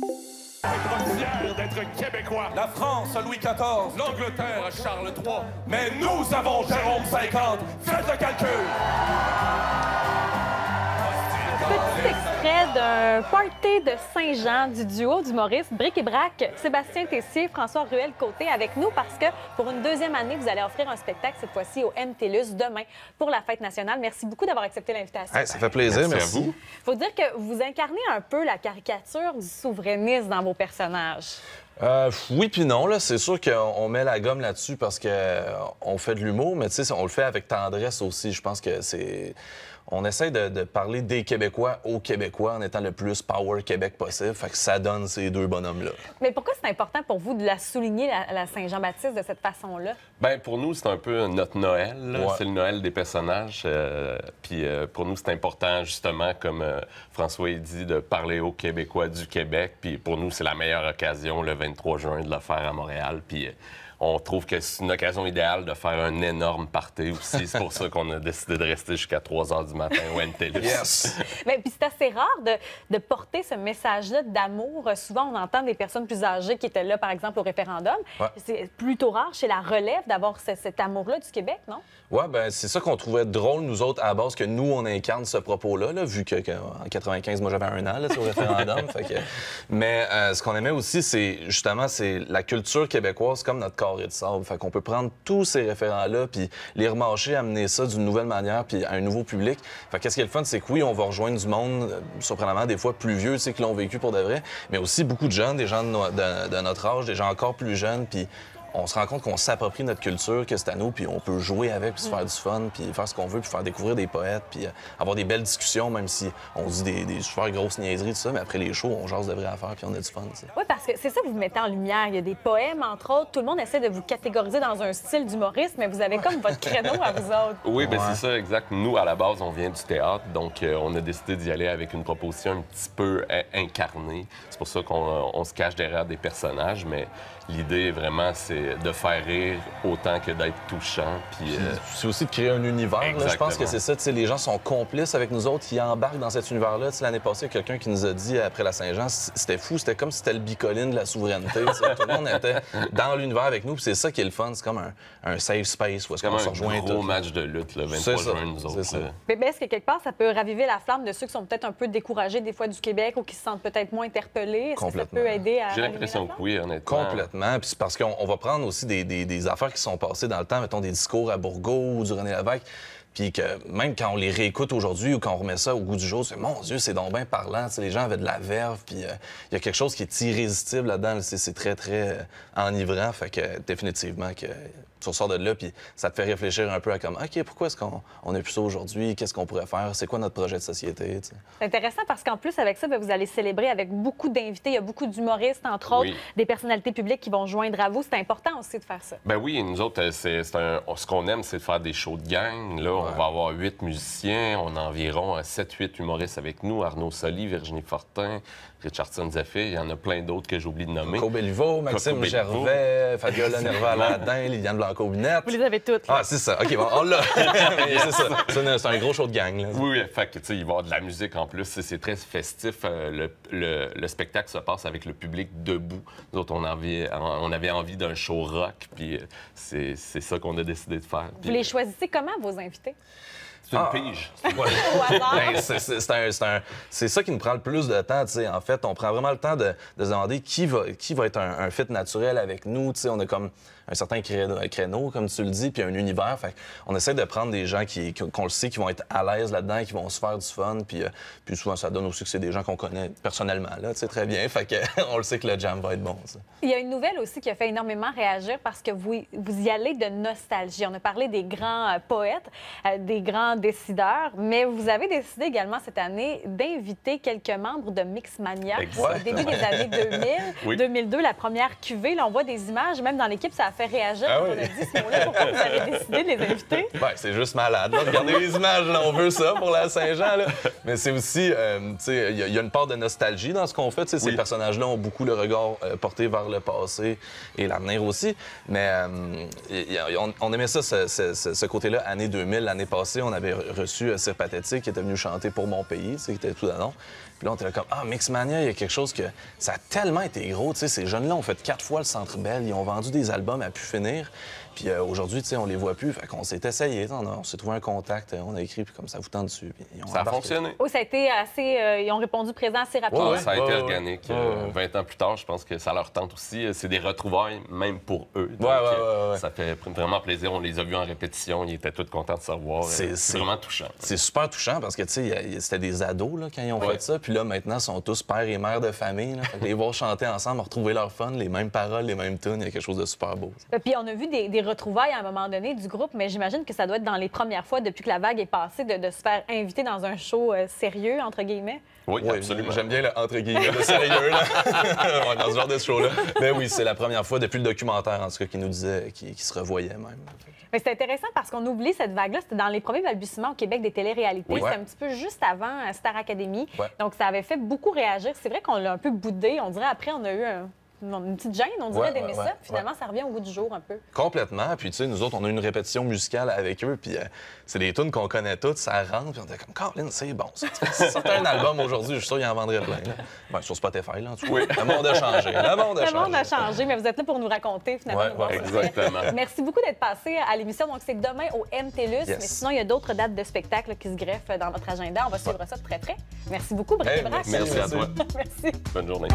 fier d'être québécois. La France a Louis XIV. L'Angleterre a Charles III. Mais nous avons Jérôme 50. Faites le calcul. Extrait d'un party de Saint-Jean du duo d'humoristes Bric et Brac, Sébastien Tessier, François Ruel-Côté avec nous parce que pour une deuxième année, vous allez offrir un spectacle cette fois-ci au MTLUS demain pour la fête nationale. Merci beaucoup d'avoir accepté l'invitation. Hey, ça fait plaisir, merci. à vous. faut dire que vous incarnez un peu la caricature du souverainiste dans vos personnages. Euh, oui puis non, là. C'est sûr qu'on on met la gomme là-dessus parce qu'on on fait de l'humour, mais tu sais, on le fait avec tendresse aussi. Je pense que c'est... On essaie de, de parler des Québécois aux Québécois en étant le plus power Québec possible. Fait que ça donne ces deux bonhommes-là. Mais pourquoi c'est important pour vous de la souligner, la, la Saint-Jean-Baptiste, de cette façon-là? Ben pour nous, c'est un peu notre Noël. Ouais. C'est le Noël des personnages. euh, Puis euh, pour nous, c'est important, justement, comme euh, François a dit, de parler aux Québécois du Québec. Puis pour nous, c'est la meilleure occasion, le 23 juin, de le faire à Montréal. Euh, on trouve que c'est une occasion idéale de faire un énorme party aussi. C'est pour ça qu'on a décidé de rester jusqu'à 3 h du matin au NTLUS. Yes! Mais puis c'est assez rare de, de porter ce message-là d'amour. Souvent, on entend des personnes plus âgées qui étaient là, par exemple, au référendum. Ouais. C'est plutôt rare chez la relève d'avoir ce- cet amour-là du Québec, non? Ouais, ben c'est ça qu'on trouvait drôle, nous autres, à la base, que nous, on incarne ce propos-là, là, vu que, que en 95, moi, j'avais un an, là, sur le référendum. fait que- Mais euh, ce qu'on aimait aussi, c'est justement, c'est la culture québécoise comme notre carré de. Fait qu'on peut prendre tous ces référents-là, puis les remarcher, amener ça d'une nouvelle manière, puis à un nouveau public. Fait qu'est-ce qui est le fun, c'est que oui, on va rejoindre du monde, euh, surprenamment, des fois plus vieux, tu qui l'ont vécu pour de vrai, mais aussi beaucoup de jeunes, des gens de notre âge, des gens encore plus jeunes, puis on se rend compte qu'on s'approprie notre culture, que c'est à nous, puis on peut jouer avec, puis se faire du fun, puis faire ce qu'on veut, puis faire découvrir des poètes, puis euh, avoir des belles discussions, même si on dit des, des super grosses niaiseries, tout ça, mais après les shows, on jase de vraies affaires, puis on a du fun, tu sais. Oui, parce que c'est ça que vous mettez en lumière. Il y a des poèmes, entre autres. Tout le monde essaie de vous catégoriser dans un style d'humoriste, mais vous avez comme votre créneau à vous autres. Oui, ben Ouais. c'est ça, exact. Nous, à la base, on vient du théâtre, donc euh, on a décidé d'y aller avec une proposition un petit peu euh, incarnée. C'est pour ça qu'on euh, on se cache derrière des personnages, mais l'idée, vraiment, c'est de faire rire autant que d'être touchant. Puis, euh, C'est aussi de créer un univers. là. Je pense que c'est ça. tu sais, Les gens sont complices avec nous autres. Ils embarquent dans cet univers-là. L'année passée, il y a quelqu'un qui nous a dit après la Saint-Jean, c'était fou. C'était comme si c'était le bicoline de la souveraineté. Tout le monde était dans l'univers avec nous. Puis c'est ça qui est le fun. C'est comme un, un safe space où est-ce c'est qu'on comme se un rejoint gros tous. match de lutte, le C'est 23 ça, juin, nous c'est autres. Mais ben, est-ce que quelque part, ça peut raviver la flamme de ceux qui sont peut-être un peu découragés des fois du Québec ou qui se sentent peut-être moins interpellés? Est-ce que ça peut aider à. J'ai l'impression que oui, honnêtement. Complètement. Puis c'est parce qu'on on va prendre aussi des, affaires qui sont passées dans le temps, mettons des discours à Bourgault ou du René Lévesque. Puis que même quand on les réécoute aujourd'hui ou quand on remet ça au goût du jour, c'est mon Dieu, c'est donc bien parlant. Les gens avaient de la verve, puis euh, il y a quelque chose qui est irrésistible là-dedans. C'est c'est très, très euh, enivrant. Fait que définitivement que tu ressors de là, puis ça te fait réfléchir un peu à comme, OK, pourquoi est-ce qu'on on a plus ça aujourd'hui? Qu'est-ce qu'on pourrait faire? C'est quoi notre projet de société? C'est intéressant parce qu'en plus, avec ça, ben, vous allez célébrer avec beaucoup d'invités. Il y a beaucoup d'humoristes, entre autres, des personnalités publiques qui vont joindre à vous. C'est important aussi de faire ça. Ben oui, nous autres, euh, c'est, ce qu'on aime, c'est de faire des shows de gang. Là, on va avoir huit musiciens, on a environ 7-8 humoristes avec nous. Arnaud Soli, Virginie Fortin, Richardson Zafé, il y en a plein d'autres que j'oublie de nommer. Coco Belliveau, Maxime. Gervais, Fabiola Nerval-Aladin, Liliane Vous les avez toutes. là. Ah, c'est ça. OK, bon, on l'a. C'est ça. C'est un- gros show de gang. Là. Oui, oui, fait que, tu sais, il va y avoir de la musique en plus. C'est très festif. Euh, Le, le- le spectacle se passe avec le public debout. Nous autres, on avait, on avait envie d'un show rock, puis euh, c'est ça qu'on a décidé de faire. Puis, Vous les choisissez comment, vos invités? C'est une Ah. pige. C'est- ça qui nous prend le plus de temps. En fait, on prend vraiment le temps de, de se demander qui va, qui va être un, un fit naturel avec nous. On a comme un certain créneau, comme tu le dis, puis un univers. Fait on essaie de prendre des gens qui, qu'on le sait, qui vont être à l'aise là-dedans, qui vont se faire du fun. Puis, euh, puis souvent, ça donne aussi que c'est des gens qu'on connaît personnellement. Là, tu sais, très bien. Fait que, on le sait que le jam va être bon. ça. Il y a une nouvelle aussi qui a fait énormément réagir parce que vous, vous y allez de nostalgie. On a parlé des grands euh, poètes, euh, des grands décideurs, mais vous avez décidé également cette année d'inviter quelques membres de Mixmania au début des années 2000, Oui. 2002, la première cuvée. Là, on voit des images, même dans l'équipe, ça a fait réagir Ah quand oui. on a dit ce mot-là. Pourquoi vous avez décidé de les inviter? Ouais, c'est juste malade. là. Regardez les images, là, on veut ça pour la Saint-Jean. là. Mais c'est aussi, euh, tu sais, il y, a- il y a une part de nostalgie dans ce qu'on fait. tu sais, Ces Oui. personnages-là ont beaucoup le regard euh, porté vers le passé et l'avenir aussi. Mais euh, y on, on aimait ça, ce, ce- ce- ce côté-là, année 2000. L'année passée, on avait re- reçu euh, Sir Pathétique qui était venu chanter pour mon pays, tu sais, qui était tout d'annonce. Puis là, on était là comme, ah, Mixmania, il y a quelque chose que. Ça a tellement été gros, tu sais. Ces jeunes-là ont fait quatre fois le Centre Bell, ils ont vendu des albums à pu finir. Puis euh, aujourd'hui, tu sais, on les voit plus. Fait qu'on s'est essayé, on, a- on s'est trouvé un contact, euh, on a écrit, puis comme ça vous tend dessus. puis ils ont Ça a embarqué. fonctionné. Oui, ça a été assez. euh, ils ont répondu présent assez rapidement. Ouais, Ça a été ouais, ouais. organique. Ouais, Euh, ouais. 20 ans plus tard, je pense que ça leur tente aussi. C'est des retrouvailles, même pour eux. Donc, Ouais, ouais, ouais, ouais. Ça fait vraiment plaisir. On les a vus en répétition. Ils étaient tous contents de se revoir. C'est- vraiment touchant. C'est super touchant parce que, tu sais, a- a- c'était des ados là, quand ils ont Ouais. fait ça. Puis là, maintenant, ils sont tous pères et mères de famille. Là. Fait que les voir chanter ensemble, retrouver leur fun, les mêmes paroles, les mêmes tunes, il y a quelque chose de super beau. Puis on a vu des, des retrouvailles à un moment donné du groupe, mais j'imagine que ça doit être dans les premières fois depuis que la vague est passée de, de se faire inviter dans un show euh, sérieux, entre guillemets. Oui, Oui, absolument. J'aime bien le entre guillemets de sérieux là. Ouais, dans ce genre de show-là. Mais oui, c'est la première fois depuis le documentaire, en tout cas, qui nous disait qu'ils qu'ils se revoyaient même. Mais c'est intéressant parce qu'on oublie cette vague-là. C'était dans les premiers balbutiements au Québec des téléréalités. Oui. C'était un petit peu juste avant euh, Star Academy. Ouais. Donc, ça avait fait beaucoup réagir. C'est vrai qu'on l'a un peu boudé. On dirait après, on a eu un- une petite gêne, on dirait, Ouais, d'aimer ouais, ça. Finalement, ça revient au bout du jour un peu. Complètement. Puis, tu sais, nous autres, on a eu une répétition musicale avec eux. Puis, euh, c'est des tunes qu'on connaît toutes, ça rentre. Puis, on était comme, Colin, c'est bon. Ça. Si sortait un album aujourd'hui, je suis sûr qu'il en vendrait plein. Là. Ouais, sur Spotify, là, en tout cas. Le monde a changé. Le monde a Le changé. monde a changé, mais vous êtes là pour nous raconter finalement. C'est. Exactement. Merci beaucoup d'être passé à l'émission. Donc, c'est demain au MTLUS. Mais sinon, il y a d'autres dates de spectacles qui se greffent dans votre agenda. On va suivre ça de très près. Merci beaucoup, Brigitte Hey, Braque. Merci à toi. Merci. Bonne journée.